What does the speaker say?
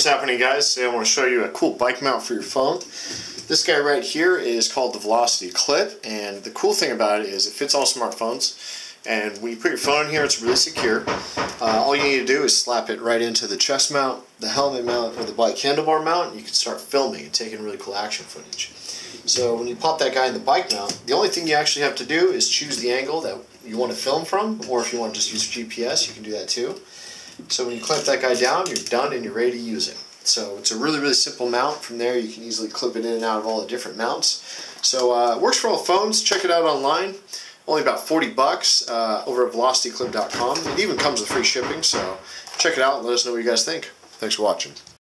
What's happening guys? Today I want to show you a cool bike mount for your phone. This guy right here is called the Velocity Clip and the cool thing about it is it fits all smartphones and when you put your phone in here it's really secure. Uh, all you need to do is slap it right into the chest mount, the helmet mount, or the bike handlebar mount and you can start filming and taking really cool action footage. So when you pop that guy in the bike mount, the only thing you actually have to do is choose the angle that you want to film from or if you want to just use GPS you can do that too. So when you clamp that guy down, you're done and you're ready to use it. So it's a really, really simple mount. From there, you can easily clip it in and out of all the different mounts. So uh, works for all phones. Check it out online. Only about 40 bucks uh, over at velocityclip.com. It even comes with free shipping, so check it out and let us know what you guys think. Thanks for watching.